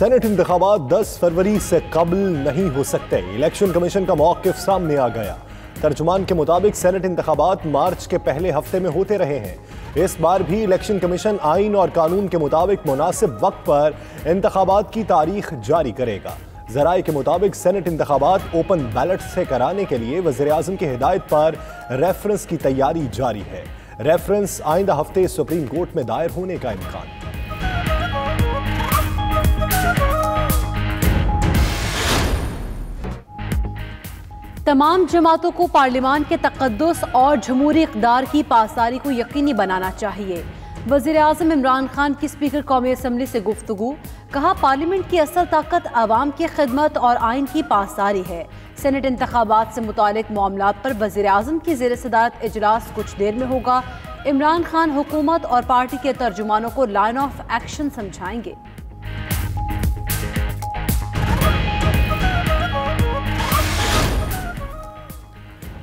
Senate इंतबात 10 फरवरी से कबल नहीं हो सकते। इलेक्शन कमीशन का मौकफ सामने आ गया। तर्जुमान के मुताबिक सेनेट इंतबात मार्च के पहले हफ़्ते में होते रहे हैं। इस बार भी इलेक्शन कमीशन आइन और कानून के मुताबिक मुनासिब वक्त पर इंतबात की तारीख जारी करेगा। जराये के मुताबिक सेनेट इंतबात ओपन बैलेट से कराने के लिए वज़ीर अजम की हिदायत पर रेफरेंस की तैयारी जारी है। रेफरेंस आइंदा हफ़्ते सुप्रीम कोर्ट में दायर होने का इम्कान। तमाम जमातों को पार्लियामान के तकदस और जमहूरी इकदार की पासारी को यकीनी बनाना चाहिए। वज़ीर अजम इमरान खान की स्पीकर कौमी असम्बली से गुफ्तु कहा पार्लियामेंट की असल ताकत आवाम की खिदमत और आइन की पासारी है। सेनेट इंतबात से मुतल मामला पर वज़ीर अजम की जेर सदारत इजलास कुछ देर में होगा। इमरान खान हुकूमत और पार्टी के तर्जुमानों को लाइन ऑफ़ एक्शन समझाएँगे।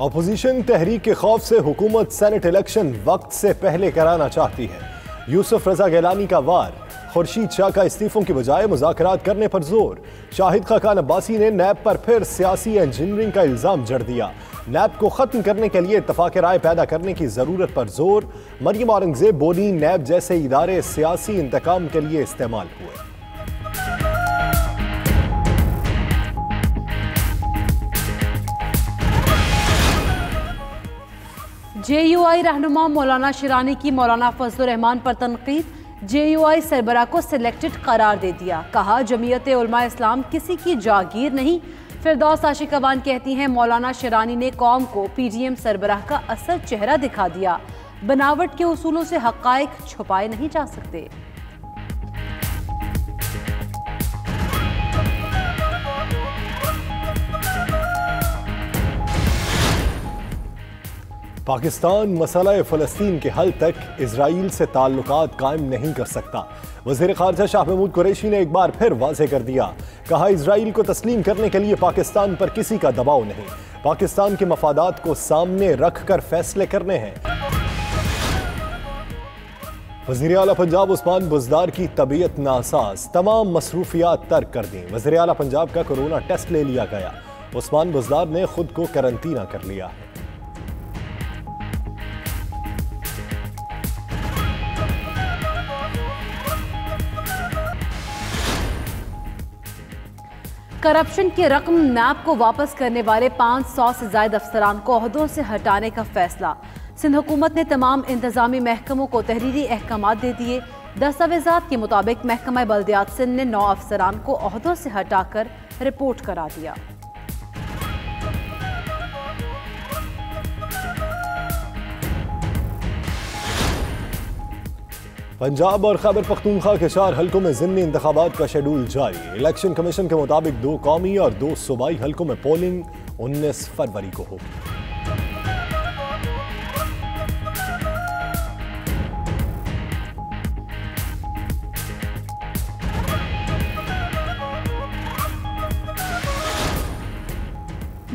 अपोजिशन तहरीक के खौफ से हुकूमत सेनेट इलेक्शन वक्त से पहले कराना चाहती है। यूसुफ रजा गैलानी का वार, खुर्शीद शाह का इस्तीफों की बजाय मुजाकरात करने पर ज़ोर। शाहिद खान अब्बासी ने नैब पर फिर सियासी इंजीनियरिंग का इल्ज़ाम जड़ दिया। नैब को खत्म करने के लिए इतफाक राय पैदा करने की ज़रूरत पर ज़ोर। मरियम औरंगज़ेब बोली, नैब जैसे इदारे सियासी इंतकाम के लिए इस्तेमाल हुए। जे यू आई रहनुमा मौलाना शिरानी की मौलाना फजल रहमान पर तनकीद। जे यू आई सरबरा को सिलेक्टेड करार दे दिया। कहा जमीयत उलमा इस्लाम किसी की जागीर नहीं। फिरदौस आशिकवान कहती हैं, मौलाना शिरानी ने कौम को पी डी एम सरबराह का असल चेहरा दिखा दिया। बनावट के उसूलों से हक़ छुपाए नहीं जा सकते। पाकिस्तान मसला फ़लस्तीन के हल तक इसराइल से ताल्लुक कायम नहीं कर सकता। वज़ीर खारजा शाह महमूद कुरैशी ने एक बार फिर वाजे कर दिया, कहा इसराइल को तस्लीम करने के लिए पाकिस्तान पर किसी का दबाव नहीं। पाकिस्तान के मफादात को सामने रख कर फैसले करने हैं। वज़ीर अला पंजाब उस्मान बुजदार की तबीयत नासाज, तमाम मसरूफियात तर्क कर दी। वज़ीर अला पंजाब का कोरोना टेस्ट ले लिया गया। उस्मान बुजदार ने खुद को करंतना कर लिया है। करप्शन की रकम नैब को वापस करने वाले 500 से ज़्यादा अफसरान को अहदों से हटाने का फैसला। सिंध हुकूमत ने तमाम इंतजामी महकमों को तहरीरी अहकाम दे दिए। दस्तावेजा के मुताबिक महकमा बल्दियात सिंध ने नौ अफसरान को अहदों से हटाकर रिपोर्ट करा दिया। पंजाब और खैबर पख्तूनख्वा के चार हलकों में जिमनी इंतबात का शेड्यूल जारी। इलेक्शन कमीशन के मुताबिक दो कौमी और दो सूबाई हलकों में पोलिंग 19 फरवरी को होगी।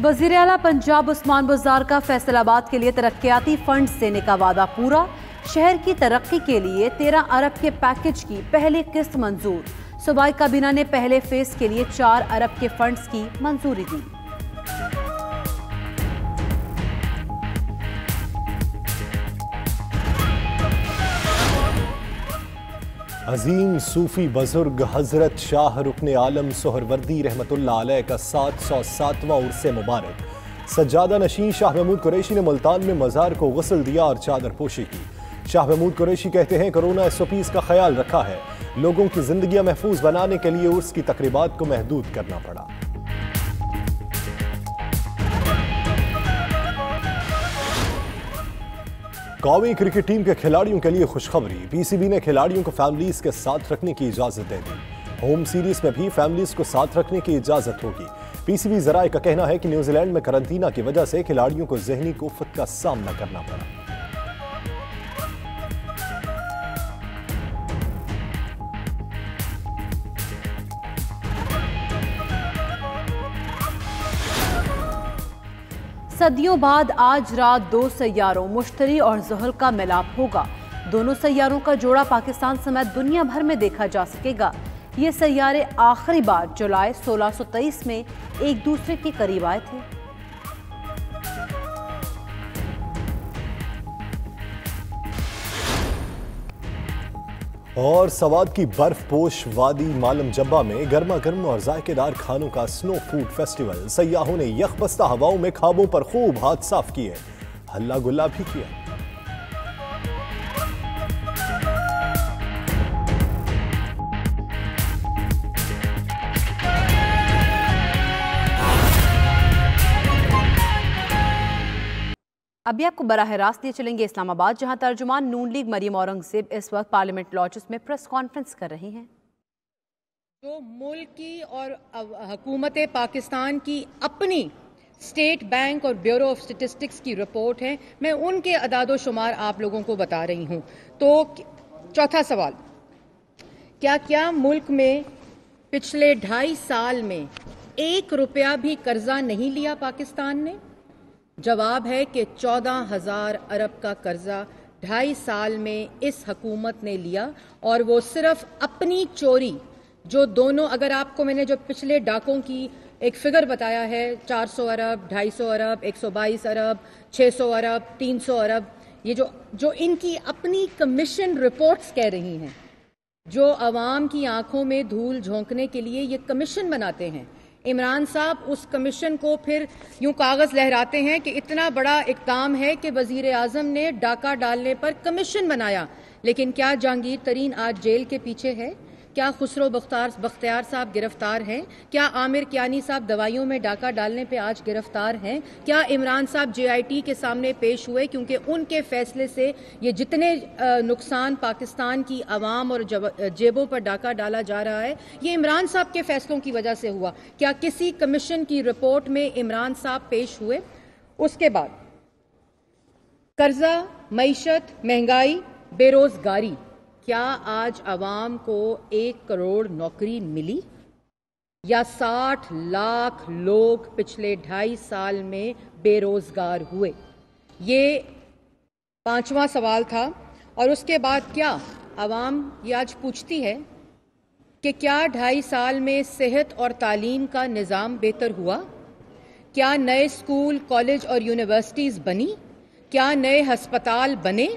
वज़ीर अला पंजाब उस्मान बुजार का फैसलाबाद के लिए तरक्याती फंड देने का वादा पूरा। शहर की तरक्की के लिए तेरह अरब के पैकेज की पहली किस्त मंजूर। सूबाई काबीना ने पहले फ़ेज़ के लिए चार अरब के फंड्स की मंजूरी दी। अजीम सूफी बुज़ुर्ग हज़रत शाह रुकन आलम सोहरवर्दी रहमतुल्लाह का सात सौ सातवां उर्स मुबारक। सज्जादा नशीन शाह महमूद कुरैशी ने मुल्तान में मज़ार को गसल दिया और चादर पोशी की। शाह महमूद कुरैशी कहते हैं, कोरोना एस ओ का ख्याल रखा है। लोगों की जिंदगियाँ महफूज बनाने के लिए उर्स की तकरीबात को महदूद करना पड़ा। कौमी क्रिकेट टीम के खिलाड़ियों के लिए खुशखबरी। पीसीबी ने खिलाड़ियों को फैमिलीज़ के साथ रखने की इजाज़त दे दी। होम सीरीज़ में भी फैमिलीज़ को साथ रखने की इजाज़त होगी। पीसीबी जराये का कहना है कि न्यूजीलैंड में करंतना की वजह से खिलाड़ियों को जहनी कुफत का सामना करना पड़ा। सदियों बाद आज रात दो सैयारों, मुश्तरी और जहल का मिलाप होगा। दोनों सैारों का जोड़ा पाकिस्तान समेत दुनिया भर में देखा जा सकेगा। ये सैारे आखिरी बार जुलाई 1623 में एक दूसरे के करीब आए थे। और सवाद की बर्फ़ पोश वादी मालम जब्बा में गर्मा गर्म और जायकेदार खानों का स्नो फ़ूड फेस्टिवल सयाहों ने यखबस्ता हवाओं में खाबों पर खूब हाथ साफ़ किए। हल्ला गुल्ला भी किया। अभी आपको बराह रास्त लिए चलेंगे इस्लामाबाद, जहाँ तर्जुमान नून लीग मरीम औरंगज़ेब इस वक्त पार्लियामेंट लॉजिस में प्रेस कॉन्फ्रेंस कर रही हैं। जो मुल्क की और हुकूमत पाकिस्तान की अपनी स्टेट बैंक और ब्यूरो ऑफ़ स्टेटिस्टिक्स की रिपोर्ट है, मैं उनके अदाद शुमार आप लोगों को बता रही हूँ। तो चौथा सवाल। क्या क्या मुल्क में पिछले ढाई साल में एक रुपया भी कर्जा नहीं लिया पाकिस्तान ने? जवाब है कि चौदह हज़ार अरब का कर्जा ढाई साल में इस हकूमत ने लिया और वो सिर्फ़ अपनी चोरी, जो दोनों, अगर आपको मैंने जो पिछले डाकों की एक फिगर बताया है 400 अरब 250 अरब 122 अरब 600 अरब 300 अरब, ये जो जो इनकी अपनी कमीशन रिपोर्ट्स कह रही हैं, जो आवाम की आँखों में धूल झोंकने के लिए ये कमीशन बनाते हैं इमरान साहब उस कमीशन को फिर यूँ कागज़ लहराते हैं कि इतना बड़ा इकदाम है कि वज़ीर आज़म ने डाका डालने पर कमीशन बनाया। लेकिन क्या जहांगीर तरीन आज जेल के पीछे है? क्या खुसरो बख्तार बख्तियार साहब गिरफ़्तार हैं? क्या आमिर कियानी साहब दवाइयों में डाका डालने पे आज गिरफ़्तार हैं? क्या इमरान साहब जेआईटी के सामने पेश हुए? क्योंकि उनके फैसले से ये जितने नुकसान पाकिस्तान की आवाम और जेबों पर डाका डाला जा रहा है, ये इमरान साहब के फैसलों की वजह से हुआ। क्या किसी कमीशन की रिपोर्ट में इमरान साहब पेश हुए? उसके बाद, कर्जा, मीशत, महँगाई, बेरोजगारी। क्या आज आवाम को एक करोड़ नौकरी मिली? या साठ लाख लोग पिछले ढाई साल में बेरोजगार हुए? ये पांचवा सवाल था, और उसके बाद क्या आवाम ये आज पूछती है कि क्या ढाई साल में सेहत और तालीम का निज़ाम बेहतर हुआ? क्या नए स्कूल, कॉलेज और यूनिवर्सिटीज़ बनी? क्या नए हस्पताल बने?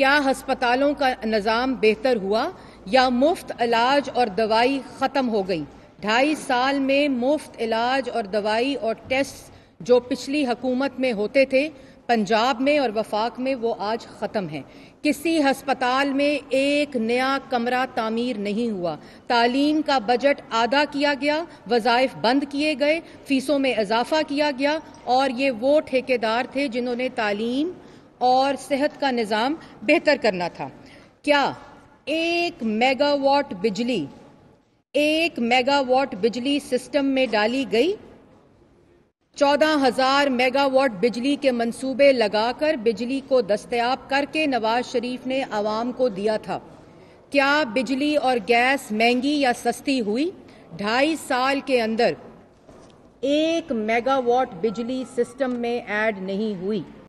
क्या अस्पतालों का निज़ाम बेहतर हुआ? या मुफ़्त इलाज और दवाई ख़त्म हो गई? ढाई साल में मुफ़्त इलाज और दवाई और टेस्ट जो पिछली हुकूमत में होते थे, पंजाब में और वफाक में वो आज ख़त्म हैं। किसी हस्पताल में एक नया कमरा तामीर नहीं हुआ। तालीम का बजट आधा किया गया, वज़ाइफ बंद किए गए, फीसों में इजाफा किया गया, और ये वो ठेकेदार थे जिन्होंने तालीम और सेहत का निज़ाम बेहतर करना था। क्या एक मेगावाट बिजली, एक मेगावाट बिजली सिस्टम में डाली गई? चौदह हज़ार मेगावाट बिजली के मंसूबे लगाकर बिजली को दस्तयाब करके नवाज़ शरीफ ने आवाम को दिया था। क्या बिजली और गैस महँगी या सस्ती हुई? ढाई साल के अंदर एक मेगावाट बिजली सिस्टम में ऐड नहीं हुई।